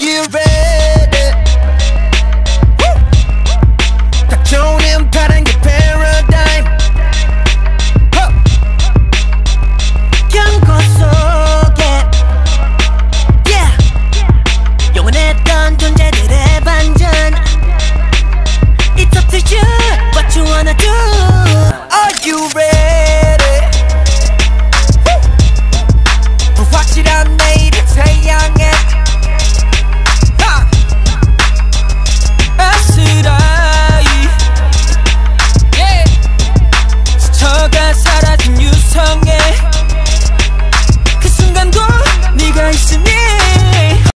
You ready?